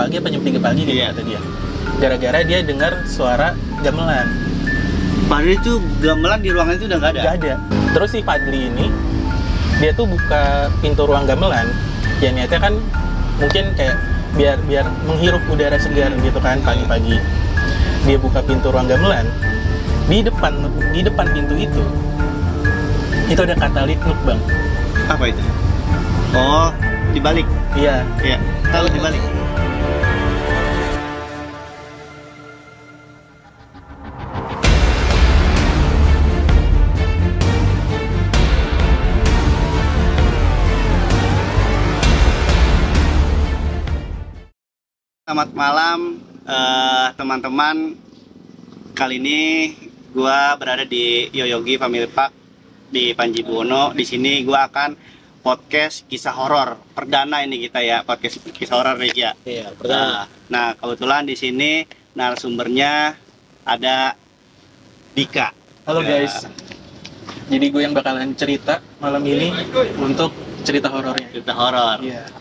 pagi apa jam 3 pagi gitu kata dia gara-gara dia dengar suara gamelan Padahal itu gamelan di ruangan itu udah nggak ada. Gak ada. Terus si Fadli ini dia tuh buka pintu ruang gamelan. Ya niatnya kan mungkin kayak biar biar menghirup udara segar gitu kan pagi-pagi. Dia buka pintu ruang gamelan. Di depan di depan pintu itu itu ada kata litnuk bang. Apa itu? Oh, dibalik. Iya. Iya. Tahu dibalik. Selamat malam eh, teman-teman. Kali ini gua berada di Yoyogi Family Park di Panji Buwono. Di sini gua akan podcast kisah horor perdana ini kita ya podcast kisah horor nih ya. Iya, Nah, pertama. nah kebetulan di sini narasumbernya ada Dika. Halo Ya. guys. Jadi gue yang bakalan cerita malam ini untuk cerita horornya. Cerita horor. Iya.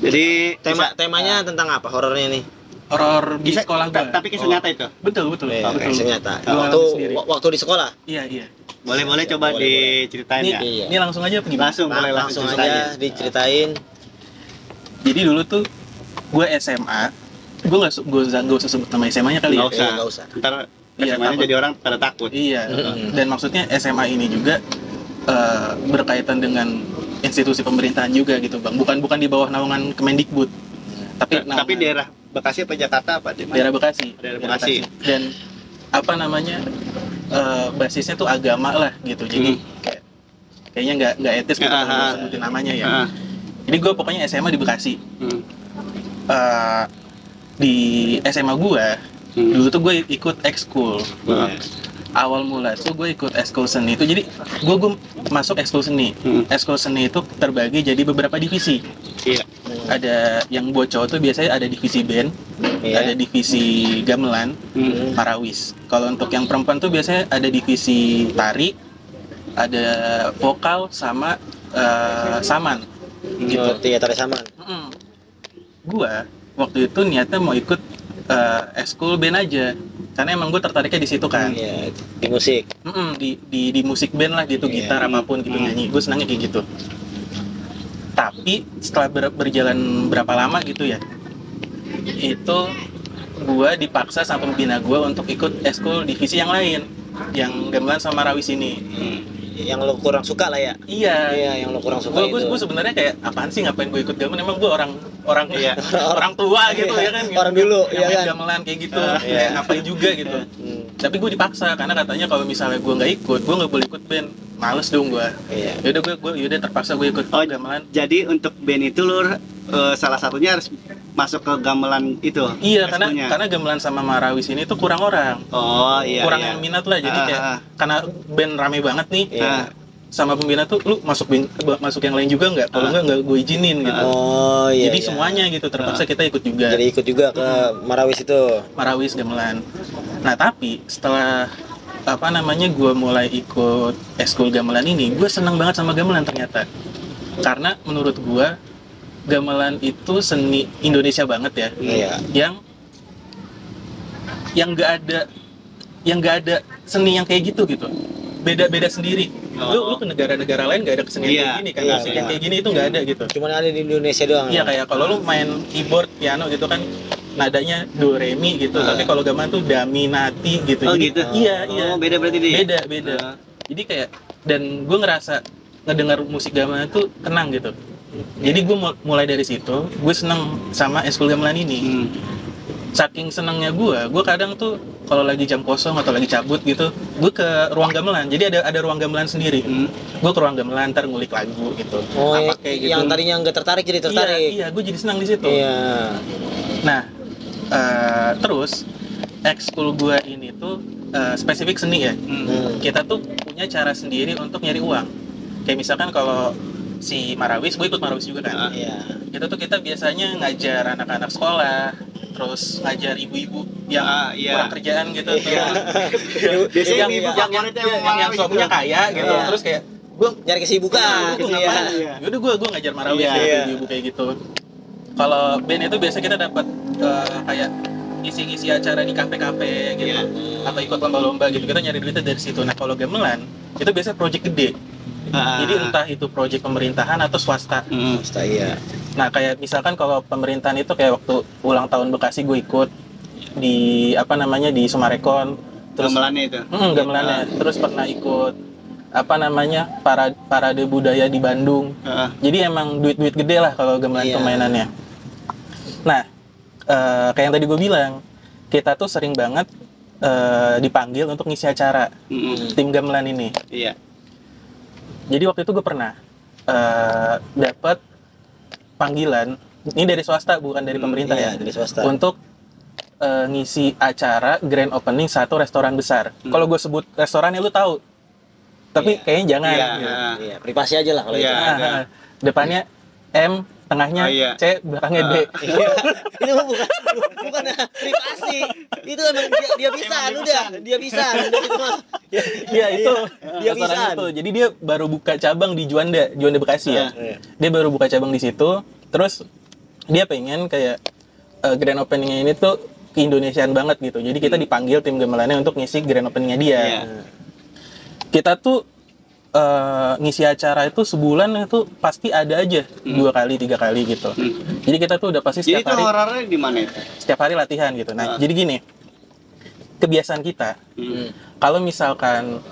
Jadi Tema kisah- temanya tentang apa horornya nih? Horor di sekolah gue. tapi kisah Oh. nyata itu. Betul betul. Eh, betul. kisah nyata. Waktu waktu di sekolah. Iya iya. Boleh boleh Siap, coba boleh, diceritain Ini, ya. Iya. ini langsung aja apa gimana? Langsung Nah, boleh langsung ceritain. aja diceritain. Jadi dulu tuh gue SMA, gue nggak su- gue nggak usah sebut nama SMA-nya kali Nggak ya. usah. Iya, nggak usah. Ntar Iya, SMA-nya takut. jadi orang pada takut. Iya. Dan maksudnya SMA ini juga eh, berkaitan dengan institusi pemerintahan juga gitu bang. Bukan bukan di bawah naungan Kemendikbud, tapi Ta- Tapi daerah Bekasi apa Jakarta apa di mana? daerah Bekasi. Daerah Bekasi. Dan apa namanya eh, basisnya tuh agama lah gitu. Jadi kayak kayaknya nggak nggak etis gitu kalau Ah, sebutin namanya ya. Ah, Jadi gue pokoknya SMA di Bekasi. hmm, Eh, di SMA gue hmm. dulu tuh gue ikut ekskul Iya. Awal mula tuh gue ikut ekskul seni itu jadi gue gue masuk ekskul seni Hmm. ekskul seni itu terbagi jadi beberapa divisi Iya. ada yang buat cowok tuh biasanya ada divisi band ada Iya. divisi gamelan Hmm. parawis kalau untuk yang perempuan tuh biasanya ada divisi tari ada vokal sama eh, saman gitu Gitu. Teater saman. Mm. Gua waktu itu niatnya mau ikut eh, eskul band aja karena emang gue tertariknya di situ kan Iya, di musik. Mm-mm, di, di di musik band lah gitu Iya. gitar apa pun gitu Hmm. nyanyi gue senangnya kayak gitu tapi setelah ber- berjalan berapa lama gitu ya itu gua dipaksa sama pembina gua untuk ikut eskul divisi yang lain yang gamelan sama rawis ini Hmm. Yang lo kurang suka lah ya. iya Iya, yang lo kurang suka gue itu. gue sebenarnya kayak apaan sih ngapain gue ikut gamelan emang gue orang orang Iya. orang tua gitu Iya. ya kan Orang dulu, yang main kan? gamelan kayak gitu Ah, iya. ngapain juga gitu Hmm, tapi gue dipaksa karena katanya kalau misalnya gue nggak ikut gue nggak boleh ikut band males dong gue Iya. yaudah gue gue yaudah terpaksa gue ikut Oh, gamelan Jadi untuk band itu lu eh, salah satunya harus masuk ke gamelan itu. iya karena karena gamelan sama marawis ini tuh kurang orang Oh iya. kurang iya. yang minat lah jadi Ah, kayak ah. karena band rame banget nih. Ah, sama pembina tuh lu masuk band, masuk yang lain juga nggak kalau Ah. nggak nggak gue izinin gitu Oh iya. jadi iya. semuanya gitu terpaksa kita ikut juga Jadi ikut juga ke Marawis itu. Marawis gamelan. Nah tapi setelah apa namanya gue mulai ikut eskul gamelan ini, gue senang banget sama gamelan ternyata. Karena menurut gue gamelan itu seni Indonesia banget ya, Iya. yang yang nggak ada yang nggak ada seni yang kayak gitu gitu. Beda-beda sendiri. Lu, lu ke negara-negara lain nggak ada kesenian Iya, kayak gini kan? iya, Musik yang iya. kayak gini itu nggak ada gitu. Cuman ada di Indonesia doang. Iya kayak kalau lu main keyboard, piano gitu kan nadanya do re mi gitu. Ah. Tapi kalau gamelan tuh da mi na ti gitu. Oh Jadi- gitu. Iya, iya. Oh, beda berarti dia. Beda, beda. Ah. Jadi kayak dan gue ngerasa ngedengar musik gamelan tuh tenang gitu. Jadi gue mulai dari situ, gue seneng sama eskul gamelan ini. Hmm. Saking senangnya gue, gue kadang tuh kalau lagi jam kosong atau lagi cabut gitu, gue ke ruang gamelan. Jadi ada ada ruang gamelan sendiri. Hmm. Gue ke ruang gamelan, ntar ngulik lagu gitu. Oh, Apa kayak gitu. yang tadinya nggak tertarik jadi tertarik. Iya, iya gue jadi senang di situ. Iya. Nah, eh, terus ekskul gue ini tuh eh, spesifik seni ya. Hmm. Kita tuh punya cara sendiri untuk nyari uang. Kayak misalkan kalau si Marawis, gue ikut Marawis juga kan. Iya. Itu tuh kita biasanya ngajar anak-anak sekolah, terus ngajar ibu-ibu yang Ah, iya. kurang kerjaan gitu. Iya. Tuh. Biasanya yang, ibu yang, yang, yang, yang suaminya gitu. kaya gitu. Iya. Terus kayak gue Nyari kesibukan. gue Iya. ngapain? Yaudah gue gue ngajar Marawis Iya. ya, Iya. ibu-ibu kayak gitu. kalau band itu biasa kita dapat eh, kayak isi-isi acara di kafe-kafe gitu Iya. atau ikut lomba-lomba gitu kita nyari duitnya dari situ nah kalau gamelan itu biasa project gede Ah. jadi entah itu project pemerintahan atau swasta Mm. Pasta iya. nah kayak misalkan kalau pemerintahan itu kayak waktu ulang tahun Bekasi gue ikut di apa namanya di Sumarekon terus Gamelannya itu. Hmm, gamelannya. Terus pernah ikut apa namanya para parade budaya di Bandung. Ah. Jadi emang duit-duit gede lah kalau gamelan Iya. permainannya. Nah, eh, kayak yang tadi gue bilang, kita tuh sering banget eh, dipanggil untuk ngisi acara Mm-mm. tim gamelan ini. Iya. Jadi waktu itu gue pernah eh, dapat panggilan ini dari swasta bukan dari Hmm, pemerintah Iya, ya dari swasta. untuk eh, ngisi acara grand opening satu restoran besar. Hmm. Kalau gue sebut restorannya lu tahu, tapi Iya. kayaknya jangan. Iya. gitu. ah. Iya, privasi aja lah kalau Iya. itu. Nah, depannya M, tengahnya Oh, iya. C, belakangnya D. Iya. itu bukan bukan privasi. Itu emang dia, dia bisa, udah, dia bisa. Udah itu. Iya itu, Dia bisa. itu. Jadi dia baru buka cabang di Juanda, Juanda Bekasi ya. Iya. Dia baru buka cabang di situ. Terus dia pengen kayak eh, grand openingnya ini tuh keindonesiaan banget gitu. Jadi kita dipanggil tim gamelannya untuk ngisi grand openingnya dia. Hmm. Iya. Kita tuh eh, ngisi acara itu sebulan itu pasti ada aja dua kali tiga kali gitu. Hmm. Jadi kita tuh udah pasti Jadi setiap itu hari di mana itu? setiap hari latihan gitu. Ah. Nah jadi gini kebiasaan kita Hmm. kalau misalkan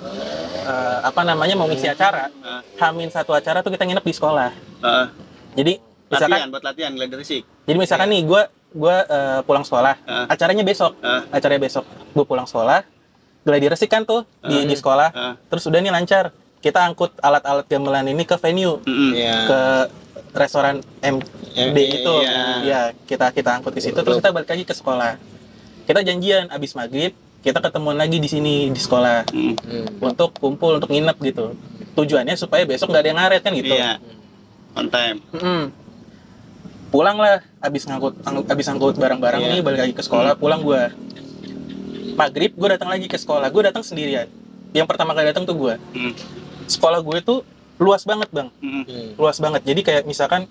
eh, apa namanya mau ngisi acara Ah. hamin satu acara tuh kita nginep di sekolah. Ah. Jadi misalkan latihan buat latihan gladi resik. jadi misalkan nih gue gue pulang sekolah Ah. acaranya besok Ah. acaranya besok gue pulang sekolah gladi resik kan tuh di, Ah. di sekolah Ah. terus udah nih lancar kita angkut alat-alat gamelan ini ke venue Mm-mm. Iya. ke restoran MD Iya, itu iya. ya kita kita angkut ke situ terus kita balik lagi ke sekolah kita janjian abis maghrib kita ketemuan lagi di sini di sekolah Mm. Hmm. untuk kumpul untuk nginep gitu tujuannya supaya besok nggak ada yang ngaret kan gitu Iya. On time. Mm. pulang lah abis ngangkut ang- abis ngangkut barang-barang Iya. nih balik lagi ke sekolah pulang gua maghrib gue datang lagi ke sekolah gue datang sendirian yang pertama kali datang tuh gue Mm. Sekolah gue tuh luas banget bang Mm. Hmm. luas banget. Jadi kayak misalkan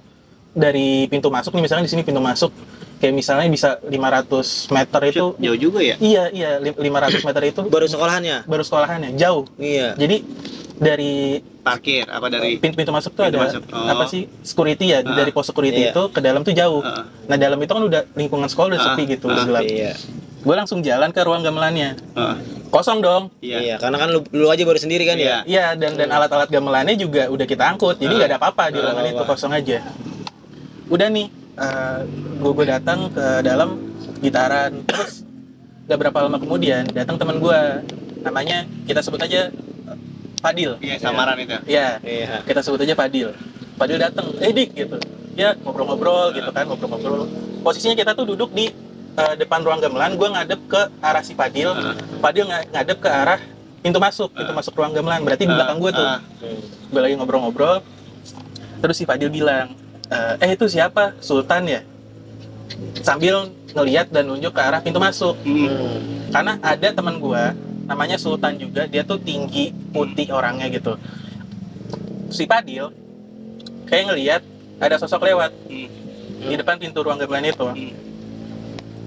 dari pintu masuk nih misalkan di sini pintu masuk kayak misalnya bisa 500 meter itu Shoot, jauh juga ya? iya iya li- 500 meter itu Baru sekolahannya. baru sekolahannya jauh. Iya. Jadi dari Parkir apa dari? pintu-pintu masuk tuh Pintu ada masuk, oh. apa sih security ya Ah, dari pos security iya. itu ke dalam tuh jauh. Ah. Nah dalam itu kan udah lingkungan sekolah udah Ah, sepi gitu udah gelap. Iya. Gue langsung jalan ke ruang gamelannya Ah. Kosong dong. Iya. Iya, karena kan lu, lu aja baru sendiri kan Iya. ya. Iya dan dan alat-alat gamelannya juga udah kita angkut jadi Ah. nggak ada apa-apa di Nggak ruangan itu apa-apa. kosong aja. Udah nih, gue gue datang ke dalam gitaran terus gak berapa lama kemudian datang teman gue namanya kita sebut aja eh, Fadil. Iya, samaran itu. Ya Iya. kita sebut aja Fadil. Fadil datang, eh dik gitu. Ya ngobrol-ngobrol gitu kan ngobrol-ngobrol. Posisinya kita tuh duduk di eh, depan ruang gamelan, gue ngadep ke arah si Fadil, Ah. Fadil nga- ngadep ke arah pintu masuk, pintu masuk ruang gamelan. Berarti di belakang gue tuh Ah. Hmm. gue lagi ngobrol-ngobrol terus si Fadil bilang "Eh, eh itu siapa Sultan ya sambil ngeliat dan nunjuk ke arah pintu masuk Mm. Hmm. karena ada teman gue namanya Sultan juga dia tuh tinggi putih orangnya gitu si Fadil kayak ngeliat ada sosok lewat Mm. di depan pintu ruang gamelan itu Mm.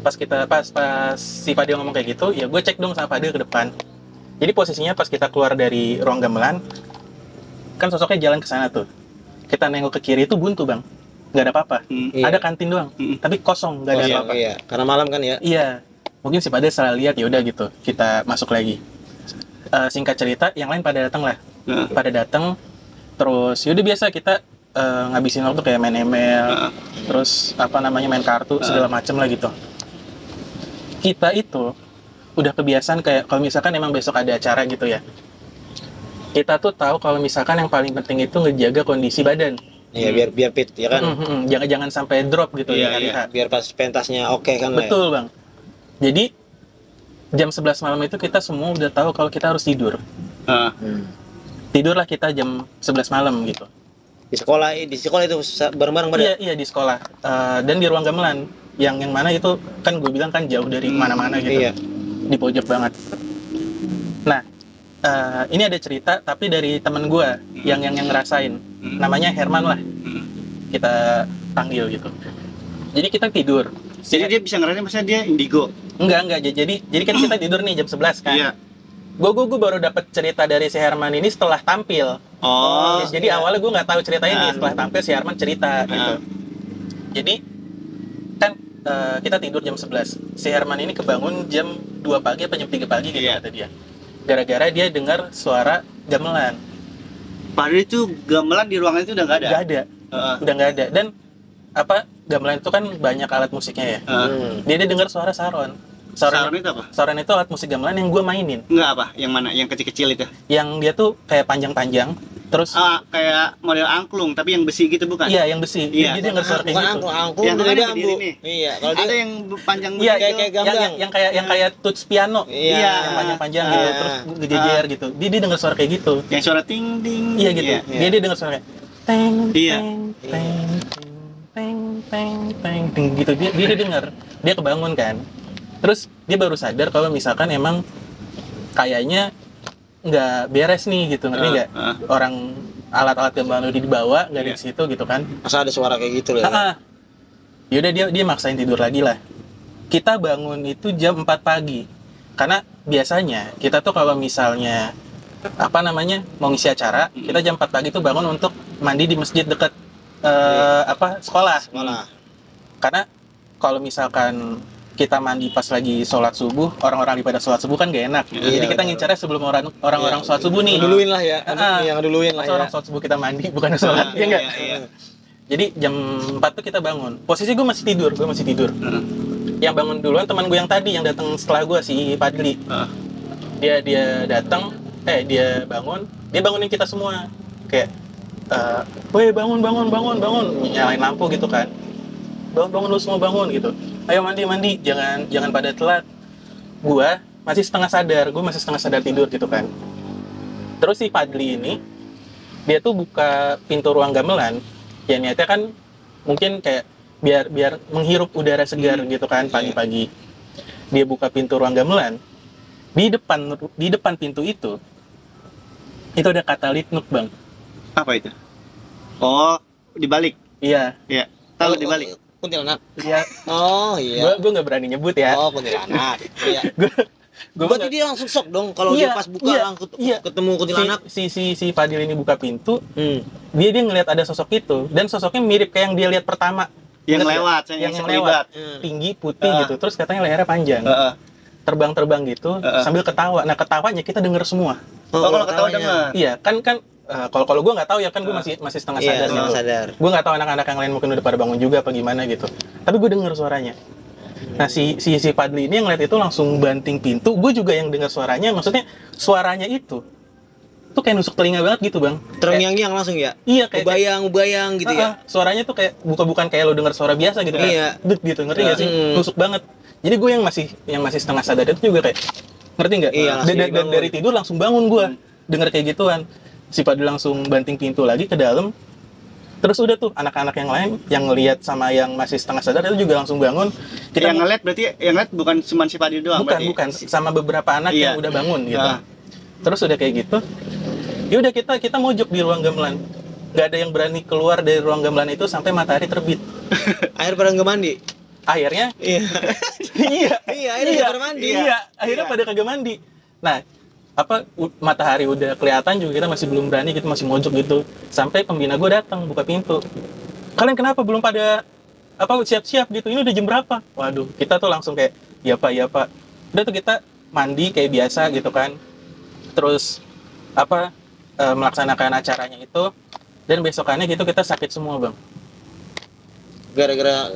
Pas kita pas pas si Fadil ngomong kayak gitu ya gue cek dong sama Fadil ke depan jadi posisinya pas kita keluar dari ruang gamelan kan sosoknya jalan ke sana tuh kita nengok ke kiri itu buntu bang nggak ada apa-apa Mm. Iya. ada kantin doang Mm. tapi kosong nggak ada Iya, apa-apa iya. Karena malam kan ya. iya mungkin si Fadil salah lihat ya udah gitu kita masuk lagi Eh, singkat cerita yang lain pada datang lah Ah. pada datang terus yaudah biasa kita eh, ngabisin waktu kayak main ML Ah. terus apa namanya main kartu segala macem lah gitu kita itu udah kebiasaan kayak kalau misalkan emang besok ada acara gitu ya kita tuh tahu kalau misalkan yang paling penting itu ngejaga kondisi badan Iya, biar biar fit ya kan. Mm, jangan jangan sampai drop gitu Iya, hari iya. Biar pas pentasnya oke kan lah ya. betul bang jadi jam 11 malam itu kita semua udah tahu kalau kita harus tidur. Hmm. tidurlah kita jam 11 malam gitu Di sekolah di sekolah itu bareng-bareng pada. Iya iya di sekolah Eh, dan di ruang gamelan yang yang mana itu kan gue bilang kan jauh dari Hmm, mana-mana gitu Iya. di pojok banget. Nah eh, ini ada cerita tapi dari temen gue yang yang yang ngerasain Hmm. namanya Herman lah Mm. kita panggil gitu. jadi kita tidur Jadi dia bisa ngerasain maksudnya dia indigo. enggak enggak jadi jadi kan kita tidur nih jam 11 kan Iya. gue gue baru dapat cerita dari si Herman ini setelah tampil Oh, jadi iya. awalnya gue nggak tahu cerita ini Ah. setelah tampil si Herman cerita gitu jadi kan eh, kita tidur jam 11 si Herman ini kebangun jam 2 pagi apa jam 3 pagi gitu Iya. kata dia gara-gara dia dengar suara gamelan padahal itu gamelan di ruangan itu udah nggak ada. nggak ada Heeh. udah nggak ada dan apa gamelan itu kan banyak alat musiknya ya Heeh. Hmm. dia dia dengar suara saron saron Saron itu apa? saron itu alat musik gamelan yang gue mainin Enggak apa? Yang mana? Yang kecil-kecil itu. yang dia tuh kayak panjang-panjang terus Ah, kayak model angklung tapi yang besi gitu bukan? iya yang besi Iya. dia dengar suara kayak Bukan gitu angklung, angklung Yang dari mana bambu. Iya, kalau Ada dia yang panjang Iya, kayak- kayak yang, yang, yang kayak yang kayak tuts piano Iya. yang panjang-panjang gitu Iya. terus gejejer gitu dia dia dengar suara kayak gitu Yang suara ting ding. iya gitu Iya. dia dia dengar suara kayak teng Iya. teng teng teng teng teng teng gitu dia dia, dia dengar dia kebangun kan terus dia baru sadar kalau misalkan emang kayaknya nggak beres nih gitu ngerti nggak heeh. orang alat-alat gamelan udah dibawa nggak Iya. di situ gitu kan masa ada suara kayak gitu ya. Ah, yaudah dia dia maksain tidur lagi lah. Kita bangun itu jam 4 pagi. Karena biasanya kita tuh kalau misalnya apa namanya mau ngisi acara, kita jam 4 pagi tuh bangun untuk mandi di masjid dekat eh, apa sekolah. Malah. Karena kalau misalkan kita mandi pas lagi sholat subuh, orang-orang di pada sholat subuh kan gak enak. Iya, Jadi kita benar. ngincarnya sebelum orang orang-orang Iya. sholat subuh nih. Duluin lah ya. Ah. Yang duluin lah ya. orang sholat subuh kita mandi bukan sholat, ya enggak? Iya, iya. Jadi jam 4 tuh kita bangun. Posisi gue masih tidur, gue masih tidur. Heeh. Yang bangun duluan teman gue yang tadi yang datang setelah gue si Padli. Heeh. Dia dia datang, eh dia bangun, dia bangunin kita semua. Kayak eh woi bangun bangun bangun bangun nyalain lampu gitu kan. Bangun bangun lu semua bangun gitu. Ayo mandi mandi, jangan jangan pada telat. Gua masih setengah sadar, gue masih setengah sadar tidur gitu kan. Terus si Padli ini dia tuh buka pintu ruang gamelan ya niatnya kan mungkin kayak biar biar menghirup udara segar Hmm. gitu kan pagi-pagi dia buka pintu ruang gamelan di depan di depan pintu itu itu ada kata litnuk bang Apa itu? Oh, dibalik. iya Iya. Tahu dibalik. Oh, Kuntilanak. iya Oh gue iya. gue nggak berani nyebut ya Oh kuntilanak. Iya. gue Berarti dia langsung shock dong kalau Iya, dia pas buka iya, langsung iya. ketemu kuntilanak. si, si si si Fadil ini buka pintu Hmm. dia dia ngelihat ada sosok itu dan sosoknya mirip kayak yang dia lihat pertama Yang lewat, yang, yang, yang terlibat. Hmm. tinggi putih Ah. gitu terus katanya lehernya panjang Heeh. terbang-terbang gitu Heeh. sambil ketawa nah ketawanya kita denger semua Oh, kalau ketawa ketawanya. dengar. iya kan kan eh, kalau kalau gue nggak tahu ya kan gue Ah. masih masih setengah Iya, sadar sama gitu. sadar. gue nggak tahu anak-anak yang lain mungkin udah pada bangun juga apa gimana gitu tapi gue denger suaranya nah si si si Padli ini yang ngeliat itu langsung banting pintu gue juga yang dengar suaranya maksudnya suaranya itu tuh kayak nusuk telinga banget gitu bang Kayak- Terngiang-ngiang langsung ya. iya kayak Ubayang, ubayang gitu ya. suaranya tuh kayak bukan bukan kayak lo dengar suara biasa gitu kayak Iya. dek gitu ngerti nggak sih Hmm. nusuk banget jadi gue yang masih yang masih setengah sadar itu juga kayak ngerti nggak Iya, Da- langsung da- da- dibangun. dari tidur langsung bangun gue denger kayak gituan si Padli langsung banting pintu lagi ke dalam terus udah tuh anak-anak yang lain yang ngelihat sama yang masih setengah sadar itu juga langsung bangun kita yang ngeliat berarti yang ngeliat bukan cuma si Padil doang bukan berarti. bukan sama beberapa anak Iya. yang udah bangun gitu Ah. terus udah kayak gitu ya udah kita kita mojok di ruang gamelan nggak ada yang berani keluar dari ruang gamelan itu sampai matahari terbit Air pada nggak mandi. akhirnya Iya. iya Iya, akhirnya nggak pada mandi. iya akhirnya Iya. pada kagak mandi nah apa matahari udah kelihatan juga kita masih belum berani kita masih mojok gitu. Sampai pembina gue datang buka pintu. Kalian kenapa belum pada apa siap-siap gitu? Ini udah jam berapa? Waduh kita tuh langsung kayak iya pak iya pak. Udah tuh kita mandi kayak biasa gitu kan. Terus apa eh, melaksanakan acaranya itu. Dan besokannya gitu kita sakit semua bang. Gara-gara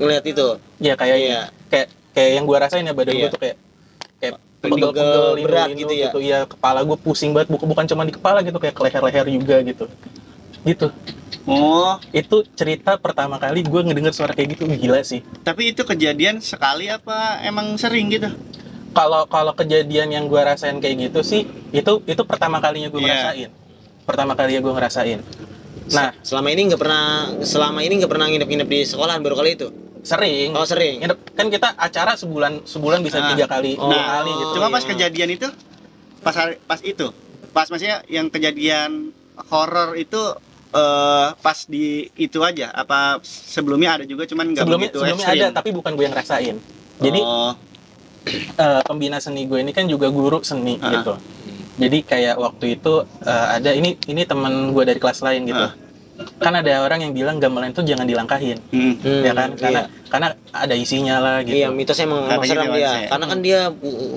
ngeliat itu. ya kayak Iya. kayak kayak yang gua rasain ya badan Iya. gua tuh kayak Pegel-pegel berat gitu ya? gitu. Iya kepala gua pusing banget. Bukan bukan cuma di kepala gitu kayak ke leher-leher juga gitu. Gitu. Oh. Itu cerita pertama kali gua ngedenger suara kayak gitu. Gila sih. Tapi itu kejadian sekali apa emang sering gitu? Kalau kalau kejadian yang gua rasain kayak gitu sih itu itu pertama kalinya gua Iya. ngerasain. Pertama kali ya gua ngerasain. Nah. Se- selama ini nggak pernah selama ini nggak pernah nginep-nginep di sekolahan baru kali itu. Sering Oh sering. Nginep- kan kita acara sebulan sebulan bisa Ah. tiga kali Oh. dua Nah, kali gitu cuma pas iya. kejadian itu pas hari- pas itu pas maksudnya yang kejadian horor itu eh, pas di itu aja apa sebelumnya ada juga cuman nggak sebelumnya begitu sebelumnya ekstrim? ada tapi bukan gue yang rasain jadi oh, eh, pembina seni gue ini kan juga guru seni Ah. gitu jadi kayak waktu itu eh, ada ini ini teman gue dari kelas lain gitu Ah. Kan ada orang yang bilang gamelan itu jangan dilangkahin hmm. Hmm, ya kan karena iya. karena ada isinya lah gitu Iya, mitosnya emang, emang serem dia. Mas, ya. Karena kan dia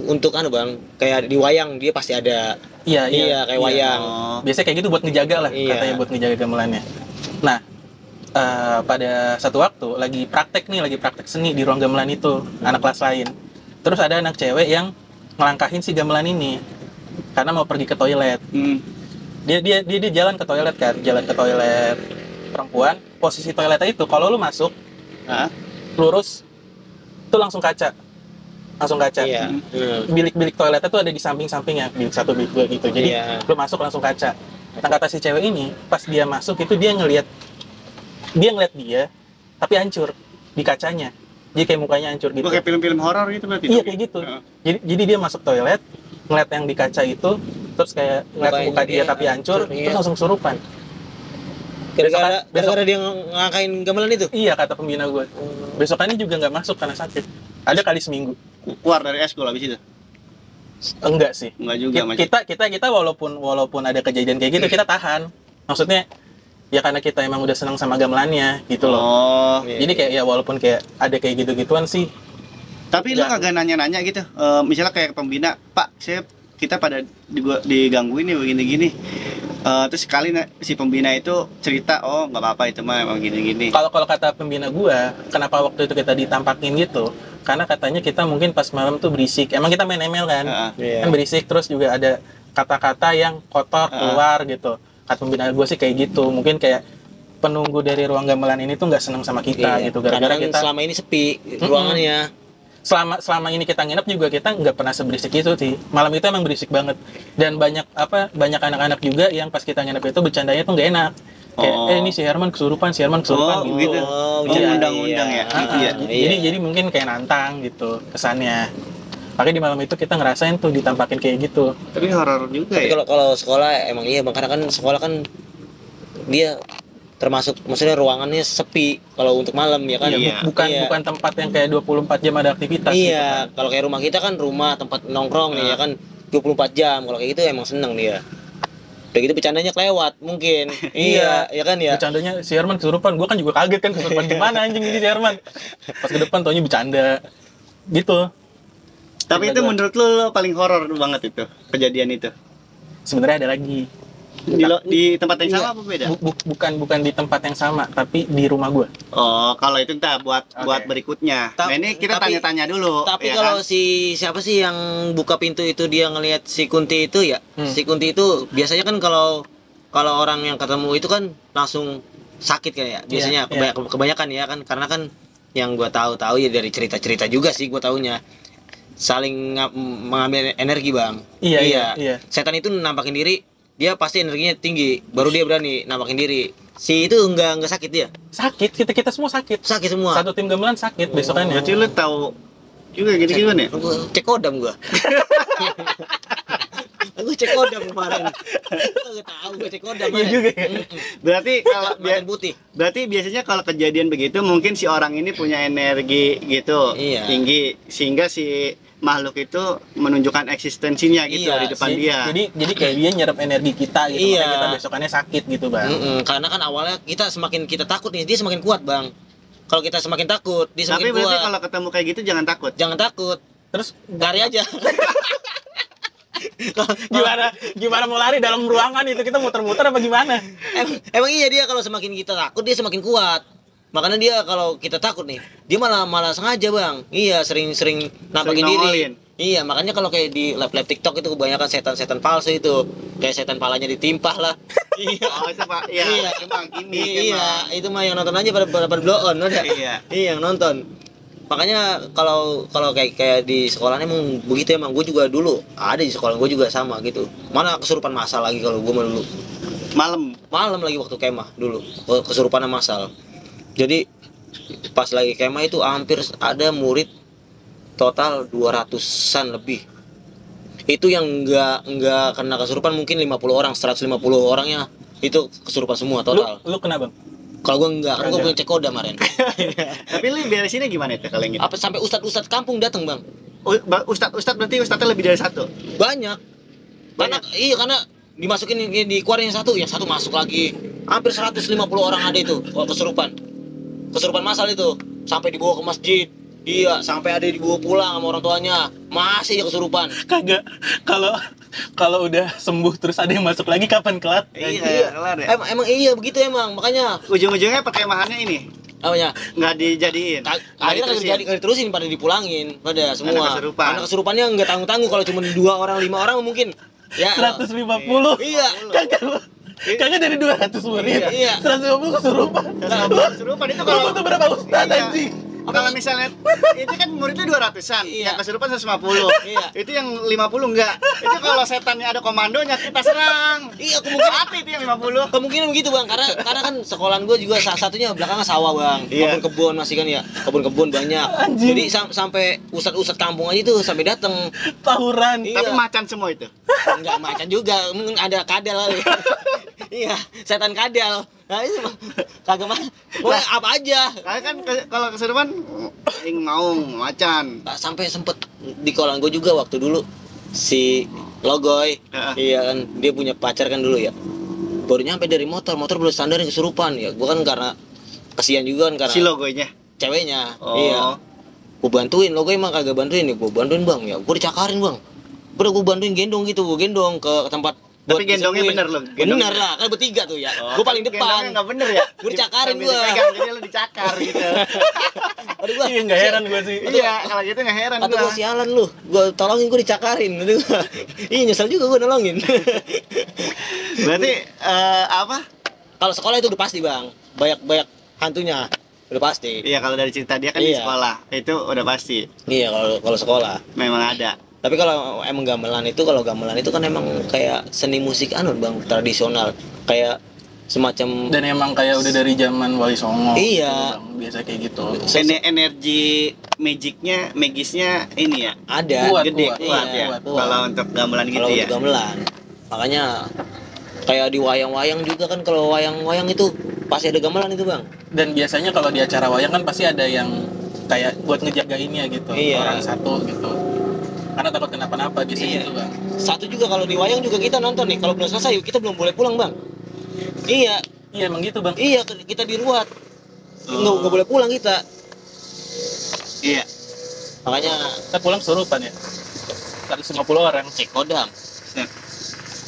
untuk anu Bang, kayak di wayang dia pasti ada. iya Iya, kayak wayang. Oh. biasanya kayak gitu buat ngejaga lah Iya. katanya buat ngejaga gamelannya nah eh, pada satu waktu lagi praktek nih lagi praktek seni di ruang gamelan itu anak kelas lain terus ada anak cewek yang ngelangkahin si gamelan ini karena mau pergi ke toilet Hmm. Dia dia dia, dia jalan ke toilet kan jalan ke toilet perempuan posisi toiletnya itu kalau lu masuk Hah? lurus itu langsung kaca langsung kaca Iya. Hmm. Bilik-bilik toiletnya tuh ada di samping-sampingnya bilik satu bilik dua gitu jadi Iya. lu masuk langsung kaca nah kata si cewek ini pas dia masuk itu dia ngelihat dia ngeliat dia tapi hancur di kacanya jadi kayak mukanya hancur gitu. Oh, kayak film-film horor gitu berarti? Iya kayak gitu. Jadi jadi dia masuk toilet ngeliat yang di kaca itu terus kayak ngeliat Mukanya muka dia? dia tapi hancur hancur, iya. terus langsung Gara-gara Besok- gara-gara dia ng- ngangkain gamelan itu. iya kata pembina gue besokannya juga nggak masuk karena sakit. Ada kali seminggu. Keluar dari eskul habis itu? Enggak sih. Enggak juga kita kita kita, kita walaupun walaupun ada kejadian kayak gitu kita tahan. Maksudnya ya karena kita emang udah senang sama gamelannya gitu loh. Oh. Iya. jadi kayak ya walaupun kayak ada kayak gitu-gituan sih. Tapi lu kagak nanya-nanya gitu. Eh, misalnya kayak pembina pak saya kita pada digua- digangguin nih begini-gini. Eh, terus sekali si pembina itu cerita oh nggak apa-apa itu mah emang gini-gini. Kalau kalau kata pembina gua kenapa waktu itu kita ditampakin gitu? Karena katanya kita mungkin pas malam tuh berisik. Emang kita main ML kan? Heeh. Iya. kan berisik terus juga ada kata-kata yang kotor keluar gitu kata pembina gue sih kayak gitu mungkin kayak penunggu dari ruang gamelan ini tuh nggak senang sama kita Iya. gitu gara-gara kita selama ini sepi ruangannya. selama selama ini kita nginep juga kita nggak pernah seberisik itu sih malam itu emang berisik banget dan banyak apa banyak anak-anak juga yang pas kita nginep itu bercandanya tuh nggak enak kayak Oh. eh ini si Herman kesurupan si Herman kesurupan Oh, gitu gitu. Oh, Oh, jadi- undang-undang ya, Ah, gitu ah, ya. jadi Iya. jadi mungkin kayak nantang gitu kesannya makanya di malam itu kita ngerasain tuh ditampakin kayak gitu tapi horor juga Tapi ya kalau kalau sekolah emang iya Bang karena kan sekolah kan dia termasuk maksudnya ruangannya sepi kalau untuk malam ya kan. Iya, Iya. bu- bukan Iya. bukan tempat yang kayak 24 jam ada aktivitas gitu Iya, kalau kayak rumah kita kan rumah tempat nongkrong nih ya kan 24 jam. Kalau kayak gitu emang seneng dia. Udah gitu bercandanya kelewat mungkin. iya, ya kan ya. Bercandanya si Herman kesurupan, gue kan juga kaget kan kesurupan gimana anjing ini si Herman. Pas ke depan taunya bercanda. Gitu. Tapi itu menurut lu, lu paling horor banget itu kejadian itu Sebenarnya ada lagi. di, lo- di tempat yang sama Iya. apa beda Bu- bu- bukan bukan di tempat yang sama, tapi di rumah gue. oh kalau itu entah buat Oke. buat berikutnya Ta- nah ini kita tanya-tanya dulu Tapi ya kalau kan? si siapa sih yang buka pintu itu dia ngelihat si Kunti itu ya, Hmm. si Kunti itu biasanya kan kalau kalau orang yang ketemu itu kan langsung sakit kan ya. Biasanya Iya, kebanya- kebanyakan ya kan karena kan yang gua tahu-tahu ya dari cerita-cerita juga sih gua taunya saling nga- mengambil energi bang. Iya, iya, iya. Setan itu nampakin diri, dia pasti energinya tinggi, baru dia berani nampakin diri. Si itu enggak enggak sakit dia, Sakit, kita kita semua sakit. sakit semua. Satu tim gamelan sakit besokannya. berarti lu tahu juga gitu gimana ya cek kodam gua. Aku cek kodam kemarin. Aku tahu gua cek kodam. Iya juga ya. Berarti kalau Makan bia- putih. berarti biasanya kalau kejadian begitu mungkin si orang ini punya energi gitu Iya. tinggi sehingga si makhluk itu menunjukkan eksistensinya gitu Iya, di depan Jadi- dia Jadi jadi kayak dia nyerap energi kita gitu. Iya. Kita besokannya sakit gitu, Bang. Mm-mm. Karena kan awalnya kita semakin kita takut nih, dia semakin kuat, Bang. Kalau kita semakin takut, dia tapi semakin berarti kuat. kalau ketemu kayak gitu jangan takut Jangan takut, Terus lari aja. gimana gimana mau lari dalam ruangan itu kita muter-muter apa gimana? emang, emang iya dia kalau semakin kita takut dia semakin kuat. Makanya dia kalau kita takut nih, dia malah malah sengaja bang. Iya sering-sering nampakin Sering diri. Iya makanya kalau kayak di lab-lab TikTok itu kebanyakan setan-setan palsu itu, kayak setan palanya ditimpah lah. iya. oh itu pak ya Iya. emang ini iya, itu mah yang nonton aja pada pada, pada blow on udah. Iya. Iya yang nonton. Makanya kalau kalau kayak kayak di sekolah emang begitu emang gue juga dulu ada di sekolah gue juga sama gitu. Mana kesurupan masal lagi kalau gue dulu malam malam lagi waktu kemah dulu kesurupan masal jadi pas lagi kemah itu hampir ada murid total 200-an lebih. Itu yang enggak enggak kena kesurupan mungkin 50 orang 150 orangnya. Itu kesurupan semua Lu, total. lu kena bang? kalau gua enggak kan gua punya cekoda kemarin. Tapi lu beresinnya gimana itu kalau gitu? apa sampai ustadz kampung datang bang? U- ba- Ustadz Ustadz berarti Ustadznya lebih dari satu. banyak. Karena iya karena dimasukin di, keluarin yang satu yang satu masuk lagi. Hampir 150 orang ada itu oh, kesurupan kesurupan masal itu sampai dibawa ke masjid iya sampai ada dibawa pulang sama orang tuanya masih aja kesurupan Kagak. Kalau kalau udah sembuh terus ada yang masuk lagi kapan kelar? Iya, kelar ya. emang, emang iya begitu emang makanya Ujung-ujungnya perkemahannya ini namanya nggak dijadiin. Akhirnya kagak diterusin. jadi kagak diterusin pada dipulangin pada semua Karena kesurupan. karena kesurupannya nggak tanggung tanggung kalau cuma dua orang lima orang mungkin ya 150. iya Kagak. Kagak dari 200 murid. Iya. 150 kesurupan. Kesurupan itu kalau butuh berapa ustadz Iya. anjing? Kalau misalnya itu kan muridnya 200-an, Iya. yang kesurupan 150. Iya. Itu yang 50 enggak. Itu kalau setannya ada komandonya kita serang. iya kemungkinan Mati itu yang 50. kemungkinan begitu bang karena karena kan sekolahan gue juga salah satunya belakangnya sawah bang Iya. kebun kebun masih kan ya kebun kebun banyak Anjing. jadi sam- sampai ustad ustad kampung aja tuh sampai datang Tawuran. Iya. Tapi macan semua itu. Nggak macan juga. Mungkin ada kadal kali. Iya setan kadal. Nah itu kagak mah apa aja. kan kalau kesurupan ing maung, macan. Nah, sampai sempet di kolam gue juga waktu dulu. Si Logoy. Iya kan dia punya pacar kan dulu ya. Baru nyampe dari motor motor belum standar kesurupan ya. Gue kan karena kasihan juga kan karena Si logonya. ceweknya Oh. iya. Gue bantuin lo gue emang kagak bantuin. Nih gue bantuin bang. Ya gue dicakarin bang udah gue bantuin gendong gitu gue gendong ke tempat Tapi buat gendongnya disembuhin. bener lo. bener lah kan bertiga tuh ya gue paling Gendongnya depan nggak bener ya. Gua dicakarin dipegang, Jadi lo dicakar gitu. aduh gua Iya enggak heran gue sih. iya, kalau gitu nggak heran gua. gue sialan lu gue tolongin gue dicakarin aduh iya nyesel juga gue nolongin Berarti eh, apa? kalau sekolah itu udah pasti bang banyak banyak hantunya udah pasti Iya kalau dari cerita dia kan di Iya. sekolah itu udah pasti iya kalau kalau sekolah memang ada. Tapi kalau emang gamelan itu kalau gamelan itu kan emang kayak seni musik anu bang tradisional kayak semacam Dan emang kayak udah dari zaman Wali Songo. Iya. gitu, Bang. Biasa kayak gitu. Ener- energi magicnya, magisnya ini ya ada Kuat, gede kuat, kuat, iya, ya. kuat. Kalau untuk gamelan gitu kalau ya. untuk gamelan makanya kayak di wayang-wayang juga kan kalau wayang-wayang itu pasti ada gamelan itu bang Dan biasanya kalau di acara wayang kan pasti ada yang kayak buat ngejagainnya gitu. Iya. Orang satu gitu. Karena takut kenapa-napa biasanya Iya. gitu, Bang. satu juga kalau di wayang juga kita nonton nih kalau belum selesai kita belum boleh pulang bang iya Iya, emang gitu, Bang. iya kita diruat Oh. nggak nggak boleh pulang kita Iya. makanya Kita pulang kesurupan ya. 150 orang. cek kodam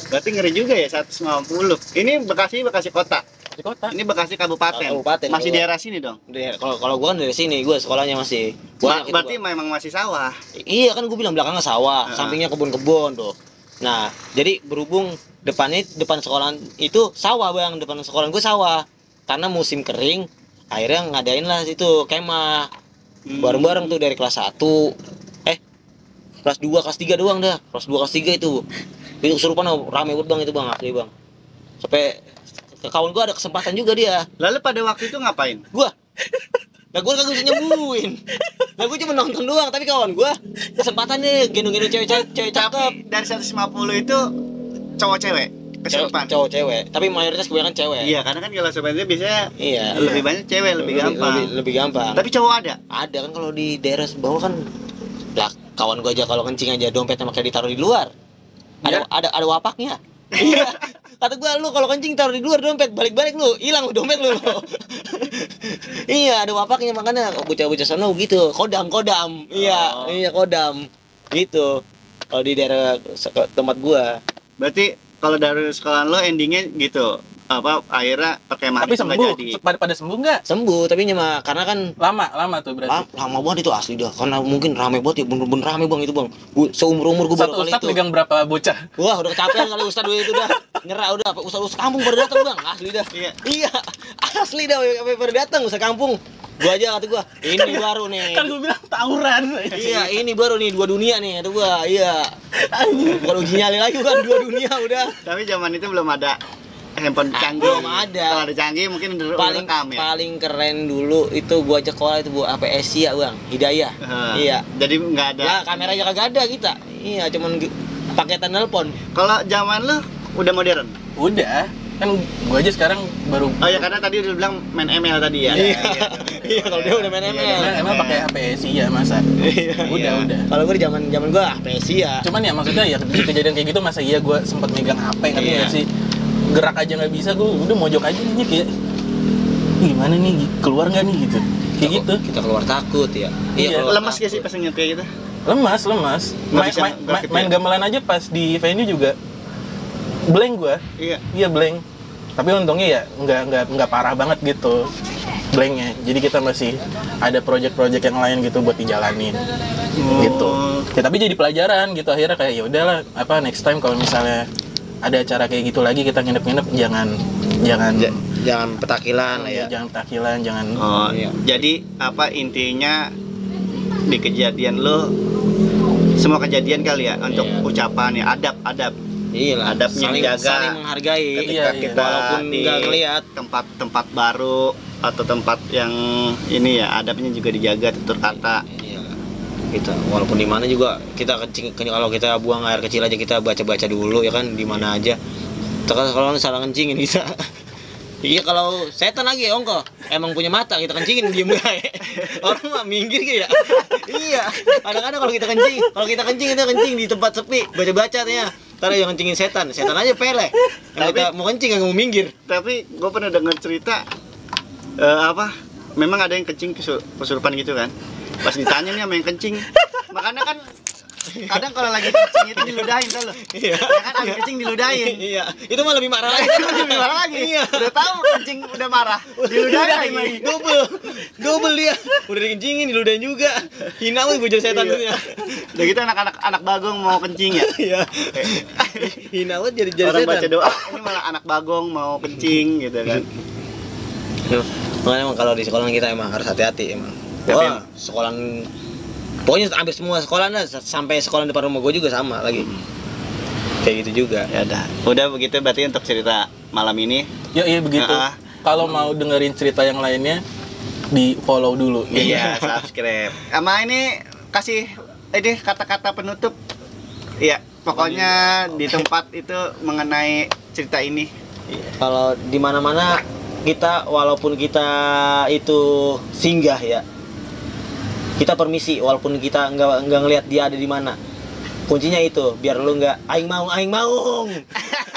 Berarti ngeri juga ya 150. Ini Bekasi Bekasi kota. Di kota. Ini Bekasi kabupaten. Kabupaten, Masih Kabupaten. daerah sini dong. Kalau kalau gua kan dari sini gua sekolahnya masih Ba- banyak itu, berarti Bang. memang masih sawah. iya kan gua bilang belakangnya sawah Heeh. sampingnya kebun-kebun tuh nah jadi berhubung depannya depan sekolahan itu sawah bang depan sekolahan gua sawah karena musim kering akhirnya ngadain lah itu kemah Hmm. bareng-bareng tuh dari kelas 1 eh kelas 2 kelas 3 doang dah kelas 2 kelas 3 itu itu kesurupan rame banget bang itu bang asli bang sampai kawan gua ada kesempatan juga dia Lalu pada waktu itu ngapain? gua Nah gua kagak bisa nyembuhin Nah gua cuma nonton doang Tapi kawan gua Kesempatannya gendong-gendong cewek-cewek cewek cakep dari 150 itu cowok cewek kesurupan. Cewek- Cowok cewek Tapi mayoritas kebanyakan cewek Iya, karena kan kalau sebenarnya biasanya Iya lebih banyak cewek, lebih gampang. lebih, lebih gampang Tapi cowok ada. Ada kan kalau di daerah bawah kan Lah kawan gua aja kalau kencing aja dompetnya makanya ditaruh di luar Ada Iya. ada ada wapaknya Iya Kata gua lu kalau kencing taruh di luar dompet balik-balik lu hilang dompet lu Iya ada wapaknya makanya bocah-bocah sana gitu kodam kodam Iya Oh. iya kodam gitu kalau di daerah tempat gua Berarti kalau dari sekolah lo endingnya gitu. Apa akhirnya perkemahan Tapi itu sembuh. jadi. Pada pada sembuh nggak? sembuh tapi nyama karena kan Lama, lama tuh berarti. lam- lama banget itu asli dah karena mungkin rame banget ya bener-bener rame bang itu bang Gua- seumur umur gua baru Satu kali itu megang berapa bocah? Wah udah kecapean kali Ustadz itu dah Nyerah udah Ustadz Ustadz kampung pada datang bang Asli dah Iya. Iya Asli dah pada datang Ustadz kampung Gua aja kata gua Ini baru nih Kan gue bilang tawuran. Iya ini baru nih Dua dunia nih Kata gua Iya Kalau uji nyali lagi kan Dua dunia udah Tapi zaman itu belum ada handphone Ah, canggih. belum ada. Kalau ada canggih mungkin paling rekam ya. paling keren dulu itu gua sekolah itu buat apa Asia bang Hidayah Heeh. iya Jadi nggak ada. ya kamera aja kagak ada kita iya cuman paketan nelpon Kalau zaman lo udah modern. Udah. kan gue aja sekarang baru Oh ya karena tadi udah bilang main ML tadi ya. Iya. Iya, kalau dia udah main Iya, ML. dia emang, pakai HP sih ya masa Iya. udah Iya. udah Kalau gue di zaman zaman gue PSI ya. cuman ya maksudnya ya di kejadian kayak gitu masa iya gue sempat megang HP kan Iya. nggak sih gerak aja nggak bisa gue udah mojok aja nih kayak "Ih, gimana nih keluar nggak nih? Gitu. Kayak gitu. Kita keluar takut ya. Iya. keluar Lemas gak sih pas nginep kayak gitu? lemas lemas. Main, bisa main, gerak gitu main ya? gamelan aja pas di venue juga. Blank gue Iya. iya blank. Tapi untungnya ya nggak nggak nggak parah banget gitu blanknya. Jadi kita masih ada project-project yang lain gitu buat dijalanin. Gitu. Ya tapi jadi pelajaran gitu akhirnya kayak ya udahlah apa next time kalau misalnya ada acara kayak gitu lagi kita nginep-nginep jangan jangan Ja- jangan petakilan ya, ya. jangan takilan jangan Oh, Iya. jadi apa intinya di kejadian lo semua kejadian kali ya untuk Iya. ucapan ya adab adab Iya. Adabnya saling, dijaga. saling menghargai. ketika Iya, iya. kita Walaupun nggak ngeliat. tempat-tempat baru atau tempat yang ini ya adabnya juga dijaga tutur kata Iya. Kita walaupun di mana juga kita kencing kalau kita buang air kecil aja kita baca-baca dulu ya kan di mana aja. Terus kalau salah kencingin kita. Iya kalau setan lagi ongko emang punya mata kita kencingin diem aja. Orang mah minggir gitu ya. iya. Kadang-kadang kalau kita kencing, kalau kita kencing kita kencing di tempat sepi, baca-baca ya. Ntar yang kencingin setan, setan aja pele. Kalau kita mau kencing nggak mau minggir. tapi gue pernah dengar cerita eh, apa memang ada yang kencing kesu- kesurupan gitu kan pas ditanya nih sama yang kencing. Makanya kan kadang kalau lagi kencing itu diludahin tau lo? Iya. ya kan abis kencing diludahin. Iya, itu mah lebih marah lagi. itu lebih marah lagi. Iya. udah tahu kencing udah marah diludahin lagi. Double. Double dia. Udah dikencingin diludahin juga. Hina wih bujur setan Iya. ya. Udah gitu anak-anak anak bagong mau kencing ya? Iya. Hina wih jadi jadi orang baca doa. Ini malah anak bagong mau kencing gitu kan. Tuh, makanya emang kalau di sekolah kita emang harus hati-hati emang Tapi wah. sekolah pokoknya hampir semua sekolah dah sampai sekolah depan rumah gue juga sama lagi. Kayak gitu juga ya udah udah begitu berarti untuk cerita malam ini? Ya iya begitu. Ah. kalau mau dengerin cerita yang lainnya di follow dulu. Iya, subscribe. Sama ini kasih ini kata-kata penutup. Iya, pokoknya di tempat itu mengenai cerita ini. kalau di mana-mana kita walaupun kita itu singgah ya kita permisi walaupun kita nggak nggak ngelihat dia ada di mana. Kuncinya itu biar lu nggak aing maung aing maung